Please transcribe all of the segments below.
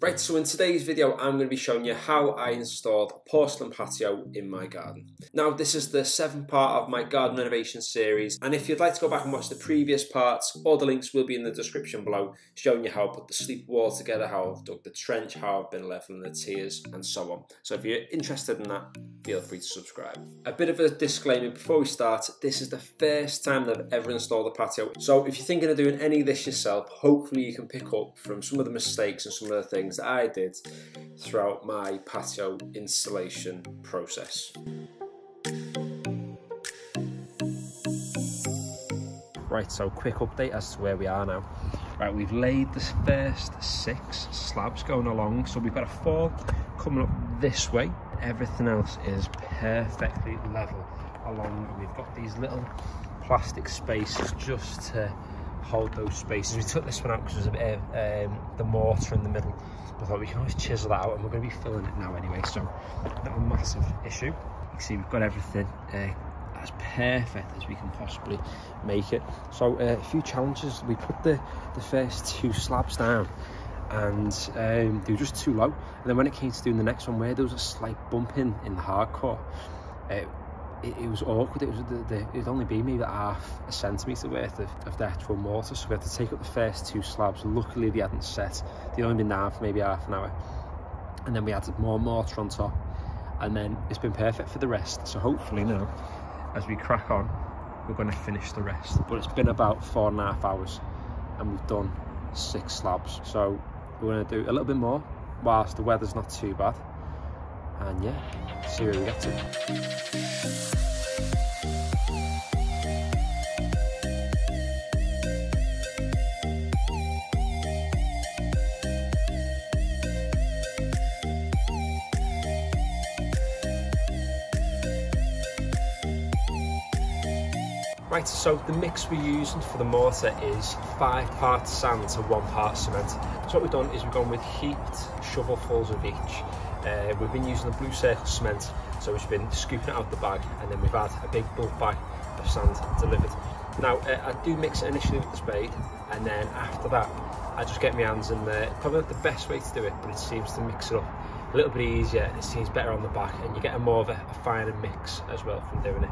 Right, so in today's video, I'm going to be showing you how I installed a porcelain patio in my garden. Now, this is the seventh part of my garden renovation series, and if you'd like to go back and watch the previous parts, all the links will be in the description below, showing you how I put the sleep wall together, how I've dug the trench, how I've been leveling the tiers, and so on. So if you're interested in that, feel free to subscribe. A bit of a disclaimer before we start, this is the first time that I've ever installed a patio, so if you're thinking of doing any of this yourself, hopefully you can pick up from some of the mistakes and some of the things things that I did throughout my patio installation process. Right, so quick update as to where we are now. Right, we've laid the first six slabs going along, so we've got a four coming up this way. Everything else is perfectly level along. We've got these little plastic spaces just to hold those spaces. We took this one out because there's a bit of um, the mortar in the middle. I thought we can always chisel that out and we're going to be filling it now anyway, so not a massive issue. You can see we've got everything uh, as perfect as we can possibly make it. So uh, a few challenges. We put the, the first two slabs down and um, they were just too low. And then when it came to doing the next one, where there was a slight bump in, in the hardcore, uh, it, it was awkward. It was the, the, it'd only be maybe half a centimetre worth of, of the actual mortar, so we had to take up the first two slabs. Luckily, they hadn't set. They'd only been down for maybe half an hour, and then we added more mortar on top, and then it's been perfect for the rest. So hopefully now, as we crack on, we're going to finish the rest. But it's been about four and a half hours, and we've done six slabs. So we're going to do a little bit more whilst the weather's not too bad and yeah, see where we get to. Right, so the mix we're using for the mortar is five parts sand to one part cement. So what we've done is we've gone with heaped shovelfuls of each. Uh, we've been using the blue circle cement, so we've been scooping it out of the bag and then we've had a big bulk bag of sand delivered. Now, uh, I do mix it initially with the spade and then after that, I just get my hands in there. Probably not the best way to do it, but it seems to mix it up a little bit easier it seems better on the back and you get a more of a, a finer mix as well from doing it.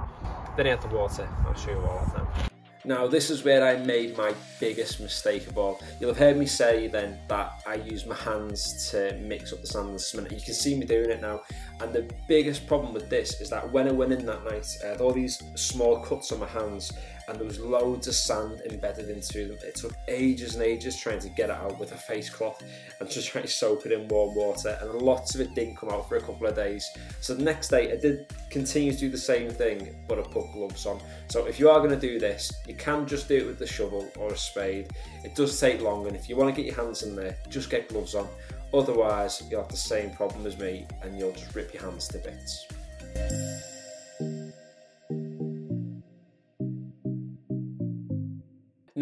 Then you add the water. I'll show you all of them. Now this is where I made my biggest mistake of all. You'll have heard me say then that I use my hands to mix up the sand and cement. You can see me doing it now. And the biggest problem with this is that when I went in that night, I had all these small cuts on my hands and there was loads of sand embedded into them. It took ages and ages trying to get it out with a face cloth and just trying to soak it in warm water and lots of it didn't come out for a couple of days. So the next day I did continue to do the same thing but I put gloves on. So if you are going to do this, you can just do it with the shovel or a spade. It does take long and if you want to get your hands in there, just get gloves on. Otherwise, you'll have the same problem as me and you'll just rip your hands to bits.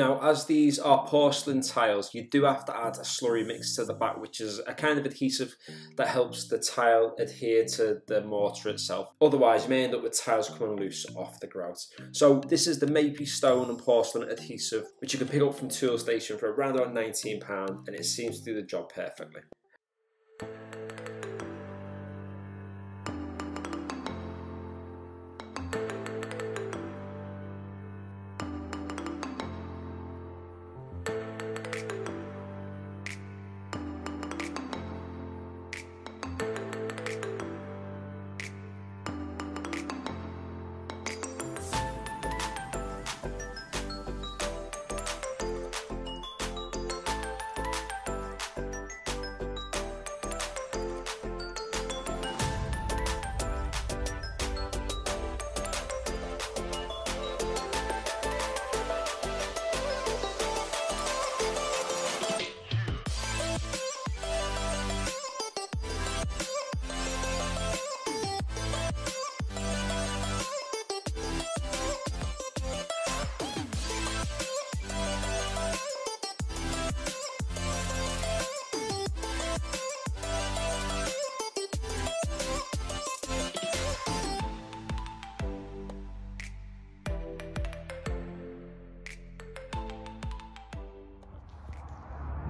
Now, as these are porcelain tiles, you do have to add a slurry mix to the back, which is a kind of adhesive that helps the tile adhere to the mortar itself. Otherwise, you may end up with tiles coming loose off the grout. So this is the Mapei Stone and Porcelain adhesive, which you can pick up from Toolstation for around about £19, and it seems to do the job perfectly.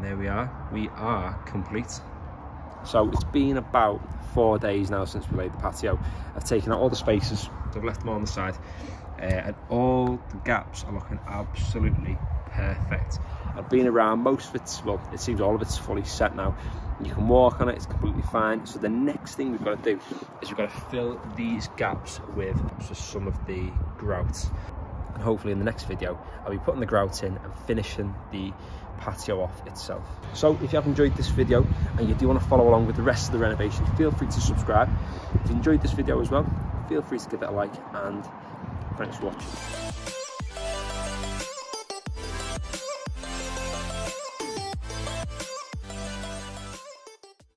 There we are we are complete So it's been about four days now since we laid the patio. I've taken out all the spaces, I've left them on the side, uh, and all the gaps are looking absolutely perfect. I've been around most of it, well, it seems all of it's fully set now. You can walk on it, it's completely fine. So the next thing we've got to do is we've got to fill these gaps with some of the grout. And hopefully in the next video, I'll be putting the grout in and finishing the patio off itself. So if you have enjoyed this video and you do want to follow along with the rest of the renovation, feel free to subscribe. If you enjoyed this video as well, feel free to give it a like and thanks for watching.